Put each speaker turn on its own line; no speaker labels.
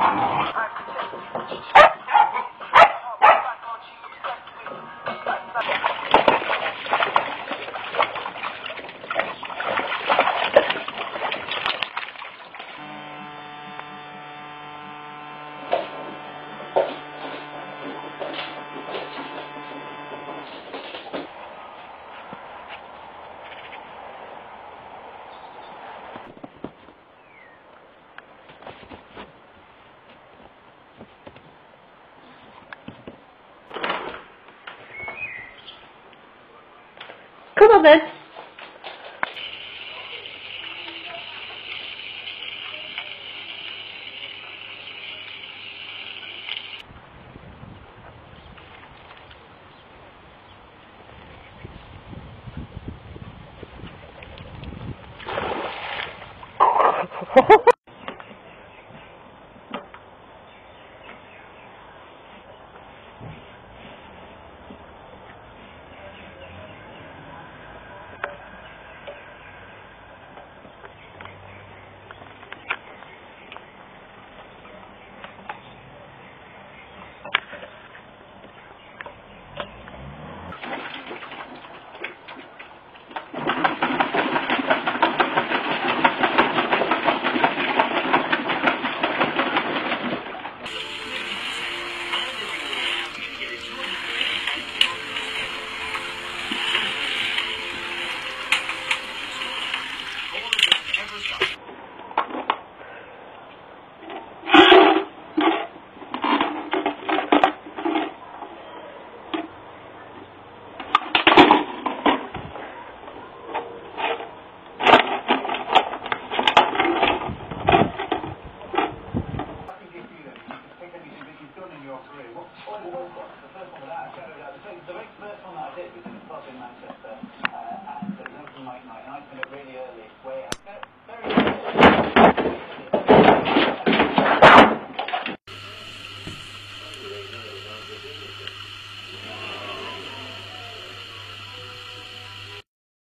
Oh. Come on then.
الاعشاب إلى الزمن